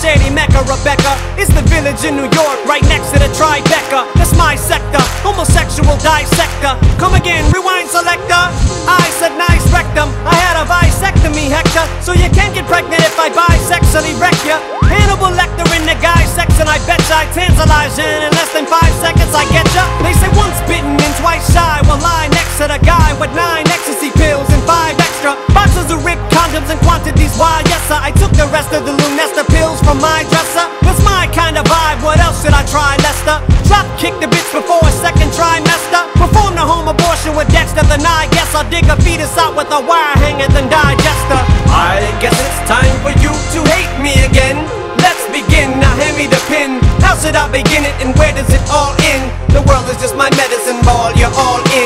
shady Mecca, Rebecca is the village in New York, right next to the Tribeca. That's my sector, homosexual dissector. Come again, rewind selector. I said nice rectum. I had a vasectomy, Hector. So you can't get pregnant if I bisexually wreck ya. Hannibal Lecter in the guy section. I bet ya I tantalize you in less than five seconds. I get ya. They say once bitten and twice shy. Well, lie next to the guy with nine ecstasy pills and five extra boxes of ripped condoms and quantities. Why, yes, sir. I took the rest of the Lunesta pills from my dresser. That's my kind of vibe. What else should I try, Lester? Drop kick the bitch before a second trimester. Perform the home abortion with Dexter. Then I guess I'll dig a fetus out with a wire hanger than digester. I guess it's time for you to hate me again. Let's begin. Now hand me the pin. How should I begin it and where does it all end? The world is just my medicine ball. You're all in.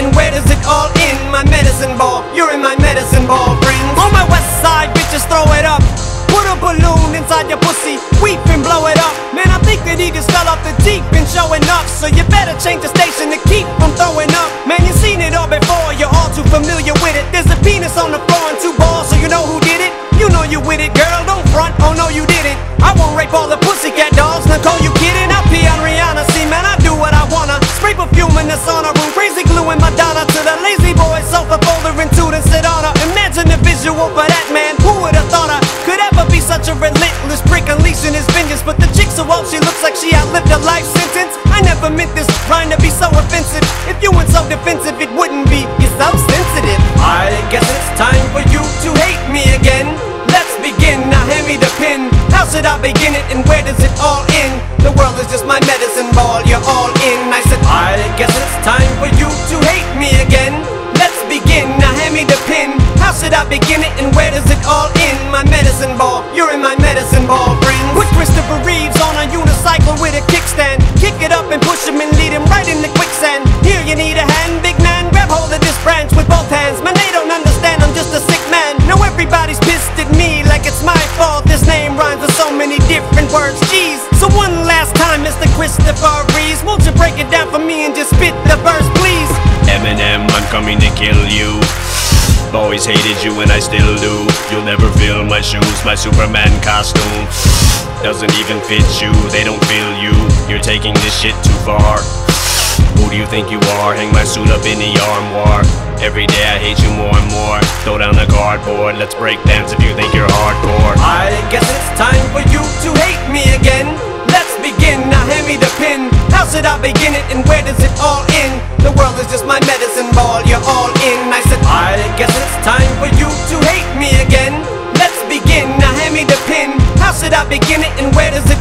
And where does it all end? My medicine ball. You're in my medicine ball, friends. On my west side, bitches throw it up. Put a balloon inside your pussy, weep and blow it up. Man, I think that he just fell off the deep and showing up. So you better change the station to keep from throwing up. Man, you've seen it all before, you're all too familiar with it. There's a penis on the floor and two balls, so you know who did it. You know you with it, girl, don't front. Oh no, you didn't. I won't rape all the pussycat dolls. Nicole, you kidding? I pee on Rihanna. See, man, I do what I wanna. Spray perfume in the sauna prick unleashing his vengeance? But the chick so old, she looks like she outlived a life sentence. I never meant this trying to be so offensive. If you weren't so defensive, it wouldn't be. You're so sensitive. I guess it's time for you to hate me again. Let's begin. Now hand me the pin. How should I begin it and where does it all end? The world is just my medicine ball. You're all in. I said, I guess it's time for you to hate in my ball, friends. With Christopher Reeves on a unicycle with a kickstand. Kick it up and push him and lead him right in the quicksand. Here you need a hand, big man. Grab hold of this branch with both hands. Man, they don't understand. I'm just a sick man. Now everybody's pissed at me like it's my fault. This name rhymes with so many different words. Jeez. So one last time, Mr. Christopher Reeves, won't you break it down for me and just spit the verse, please? Eminem, I'm coming to kill you. Always hated you and I still do. You'll never fill my shoes, my Superman costume. Doesn't even fit you, they don't feel you. You're taking this shit too far. Who do you think you are? Hang my suit up in the armoire. Every day I hate you more and more. Throw down the cardboard, let's break dance if you think you're hardcore. I guess it's time for you to hate me again. Let's begin. Now hand me the pin. How should I begin it and where does it all end? The world is just my medicine ball. Pin. How should I begin it and where does it